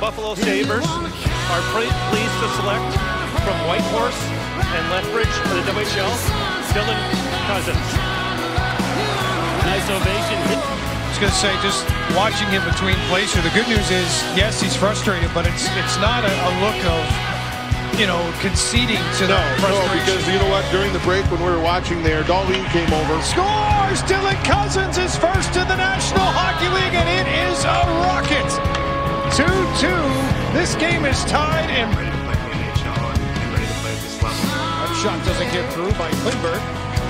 Buffalo Sabres are pleased to select from Whitehorse and Lethbridge for the WHL, Dylan Cozens. Nice ovation. I was going to say, just watching him between plays here, the good news is, yes, he's frustrated, but it's it's not a, a look of, you know, conceding to no, that frustration. No, because you know what? During the break when we were watching there, Dahlin came over. Scores! Dylan Cozens is first in the National Hockey League, and it is a rocket. 2-2. This game is tied, and ready to play the NHL and ready to play this that shot doesn't get through by Klingberg.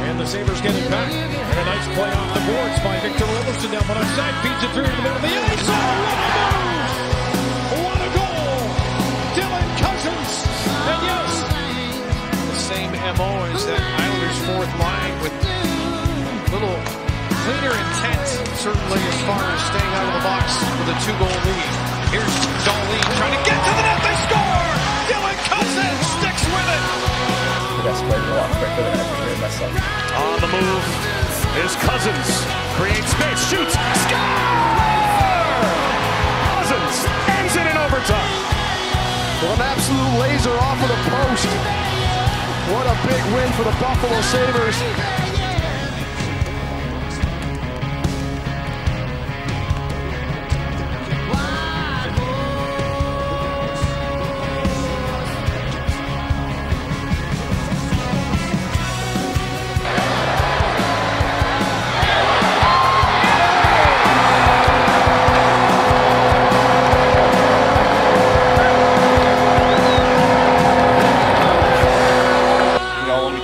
And the Sabres get it back. And a nice play off the boards by Victor Robertson down one side. Feeds it through to the middle of the ice. Oh, what a move! What a goal! Dylan Cozens. And yes, the same MO as that Islanders fourth line with a little cleaner intent, certainly as far as staying out of the box with a two-goal lead. Here's Dahlin trying to get to the net. They score! Dylan Cozens sticks with it. That's played a lot quicker than I prepared myself. On the move is Cozens. Creates space, shoots, score! Cozens ends it in overtime. Well, an absolute laser off of the post. What a big win for the Buffalo Sabres.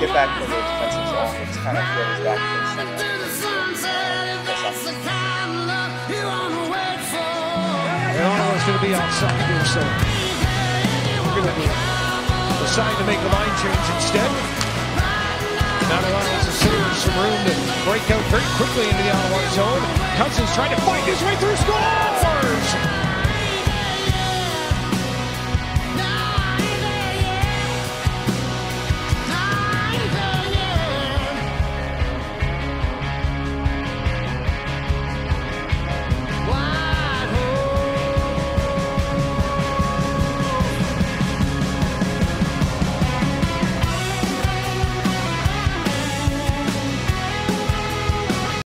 Get back to the defensive zone, it's kind of back to the center. Going to be outside here, so we're going to decide to make a line change instead. That allows the some room to break out very quickly into the Ottawa zone. Cozens trying to find his way through, scores!